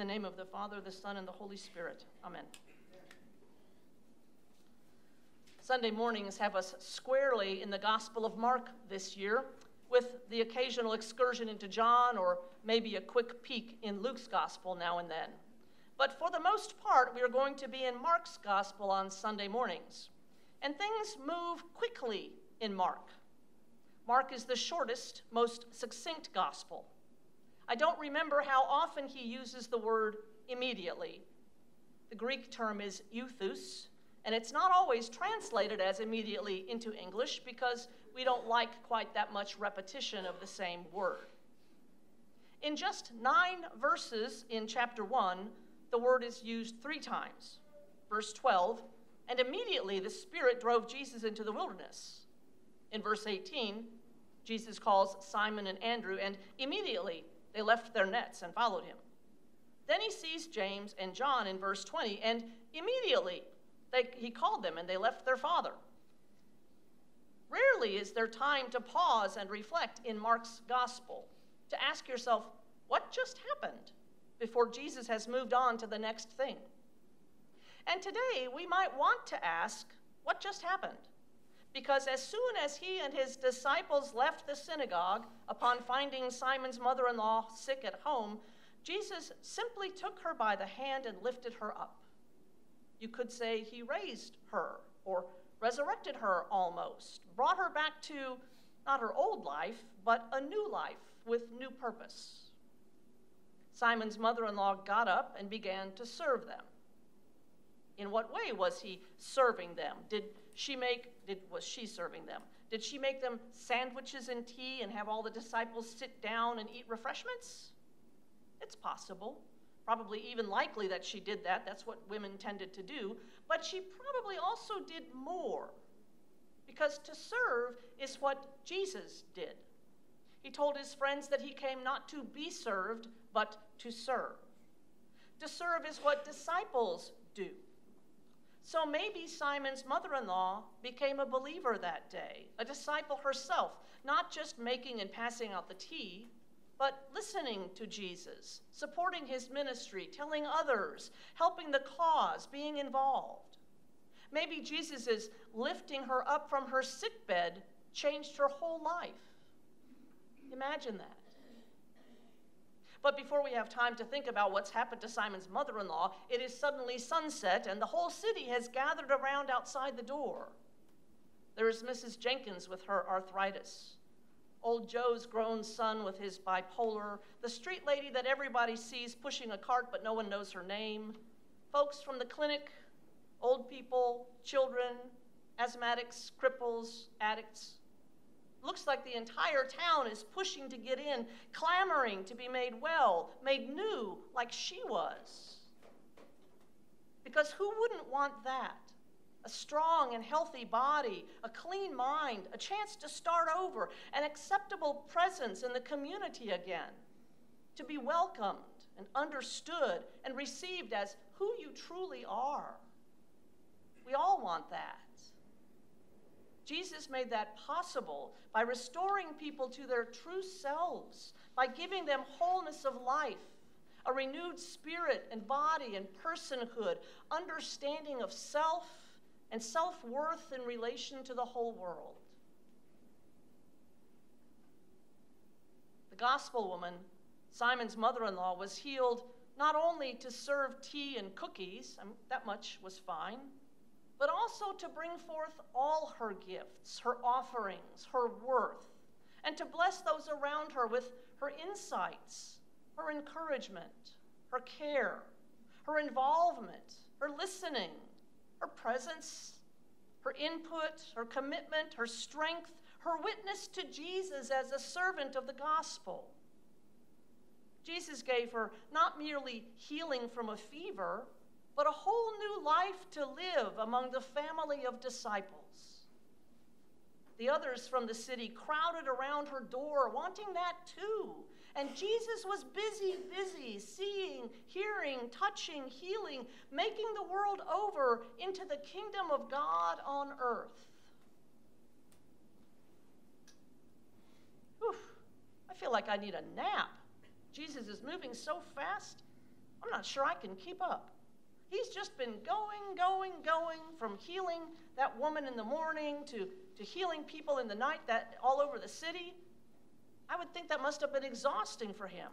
the name of the Father, the Son, and the Holy Spirit. Amen. Sunday mornings have us squarely in the Gospel of Mark this year, with the occasional excursion into John or maybe a quick peek in Luke's Gospel now and then. But for the most part, we are going to be in Mark's Gospel on Sunday mornings. And things move quickly in Mark. Mark is the shortest, most succinct Gospel. I don't remember how often he uses the word immediately. The Greek term is euthus, and it's not always translated as immediately into English because we don't like quite that much repetition of the same word. In just nine verses in chapter 1, the word is used three times. Verse 12, and immediately the Spirit drove Jesus into the wilderness. In verse 18, Jesus calls Simon and Andrew, and immediately they left their nets and followed him. Then he sees James and John in verse 20, and immediately they, he called them and they left their father. Rarely is there time to pause and reflect in Mark's gospel, to ask yourself, what just happened, before Jesus has moved on to the next thing. And today we might want to ask, what just happened? Because as soon as he and his disciples left the synagogue upon finding Simon's mother in law sick at home, Jesus simply took her by the hand and lifted her up. You could say he raised her or resurrected her almost, brought her back to not her old life, but a new life with new purpose. Simon's mother in law got up and began to serve them. In what way was he serving them? Did she make, did, was she serving them? Did she make them sandwiches and tea and have all the disciples sit down and eat refreshments? It's possible. Probably even likely that she did that. That's what women tended to do. But she probably also did more. Because to serve is what Jesus did. He told his friends that he came not to be served, but to serve. To serve is what disciples do. So maybe Simon's mother in law became a believer that day, a disciple herself, not just making and passing out the tea, but listening to Jesus, supporting his ministry, telling others, helping the cause, being involved. Maybe Jesus' lifting her up from her sickbed changed her whole life. Imagine that. But before we have time to think about what's happened to Simon's mother in law, it is suddenly sunset and the whole city has gathered around outside the door. There is Mrs. Jenkins with her arthritis, old Joe's grown son with his bipolar, the street lady that everybody sees pushing a cart but no one knows her name, folks from the clinic, old people, children, asthmatics, cripples, addicts. Looks like the entire town is pushing to get in, clamoring to be made well, made new, like she was. Because who wouldn't want that? A strong and healthy body, a clean mind, a chance to start over, an acceptable presence in the community again, to be welcomed and understood and received as who you truly are. We all want that. Jesus made that possible by restoring people to their true selves, by giving them wholeness of life, a renewed spirit and body and personhood, understanding of self and self worth in relation to the whole world. The gospel woman, Simon's mother in law, was healed not only to serve tea and cookies, I mean, that much was fine but also to bring forth all her gifts, her offerings, her worth, and to bless those around her with her insights, her encouragement, her care, her involvement, her listening, her presence, her input, her commitment, her strength, her witness to Jesus as a servant of the gospel. Jesus gave her not merely healing from a fever, but a whole new life to live among the family of disciples. The others from the city crowded around her door, wanting that too. And Jesus was busy, busy, seeing, hearing, touching, healing, making the world over into the kingdom of God on earth. Whew, I feel like I need a nap. Jesus is moving so fast. I'm not sure I can keep up. He's just been going, going, going from healing that woman in the morning to, to healing people in the night that all over the city. I would think that must have been exhausting for him.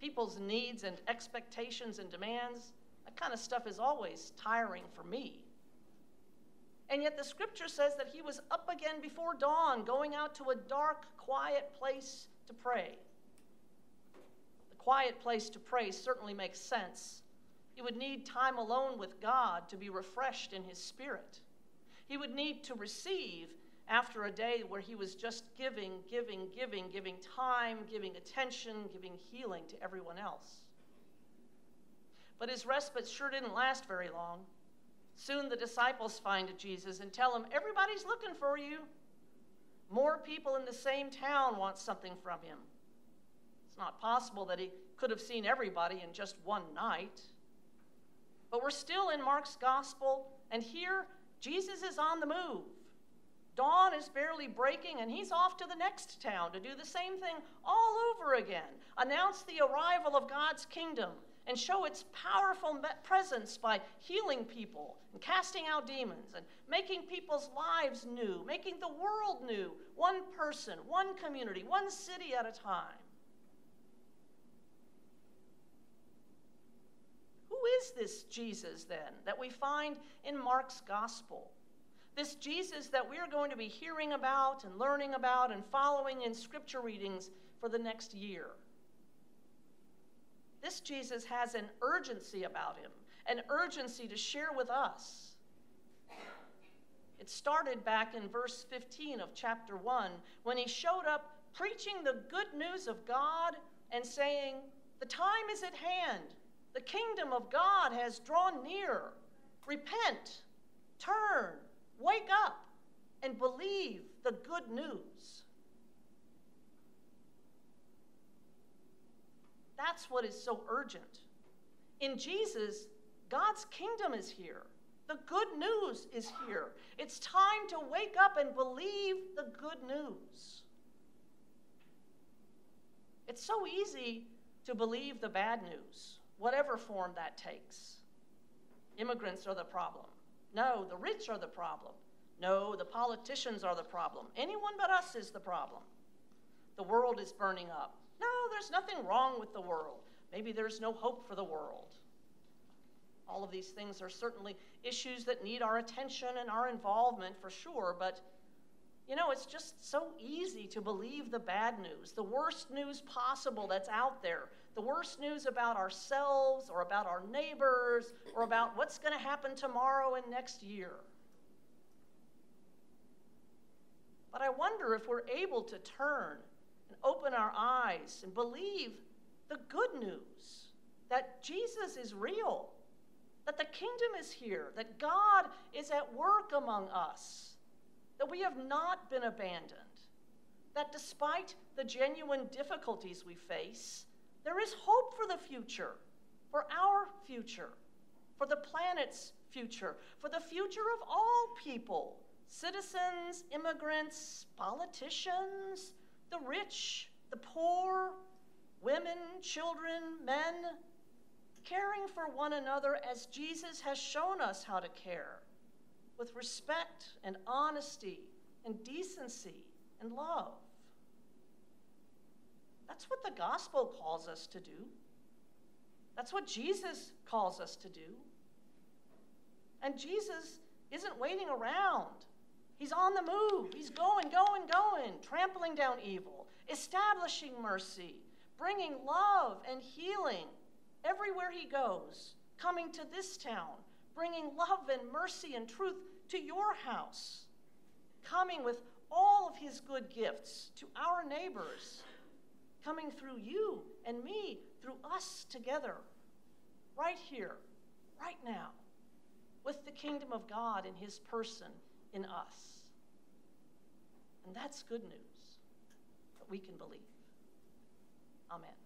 People's needs and expectations and demands, that kind of stuff is always tiring for me. And yet the scripture says that he was up again before dawn, going out to a dark, quiet place to pray. The quiet place to pray certainly makes sense. He would need time alone with God to be refreshed in his spirit. He would need to receive after a day where he was just giving, giving, giving, giving time, giving attention, giving healing to everyone else. But his respite sure didn't last very long. Soon the disciples find Jesus and tell him, Everybody's looking for you. More people in the same town want something from him. It's not possible that he could have seen everybody in just one night. But we're still in Mark's gospel, and here Jesus is on the move. Dawn is barely breaking, and he's off to the next town to do the same thing all over again. Announce the arrival of God's kingdom and show its powerful presence by healing people and casting out demons and making people's lives new, making the world new, one person, one community, one city at a time. Who is this Jesus then that we find in Mark's gospel? This Jesus that we're going to be hearing about and learning about and following in scripture readings for the next year. This Jesus has an urgency about him, an urgency to share with us. It started back in verse 15 of chapter 1 when he showed up preaching the good news of God and saying, The time is at hand. The kingdom of God has drawn near. Repent, turn, wake up, and believe the good news. That's what is so urgent. In Jesus, God's kingdom is here. The good news is here. It's time to wake up and believe the good news. It's so easy to believe the bad news, whatever form that takes. Immigrants are the problem. No, the rich are the problem. No, the politicians are the problem. Anyone but us is the problem. The world is burning up. No, there's nothing wrong with the world. Maybe there's no hope for the world. All of these things are certainly issues that need our attention and our involvement for sure, but you know, it's just so easy to believe the bad news, the worst news possible that's out there, the worst news about ourselves or about our neighbors or about what's going to happen tomorrow and next year. But I wonder if we're able to turn and open our eyes and believe the good news that Jesus is real, that the kingdom is here, that God is at work among us, that we have not been abandoned, that despite the genuine difficulties we face, there is hope for the future, for our future, for the planet's future, for the future of all people citizens, immigrants, politicians, the rich, the poor, women, children, men, caring for one another as Jesus has shown us how to care, with respect and honesty and decency and love. That's what the gospel calls us to do. That's what Jesus calls us to do. And Jesus isn't waiting around He's on the move. He's going, going, going, trampling down evil, establishing mercy, bringing love and healing everywhere he goes, coming to this town, bringing love and mercy and truth to your house, coming with all of his good gifts to our neighbors, coming through you and me, through us together, right here, right now, with the kingdom of God in his person in us. And that's good news that we can believe. Amen.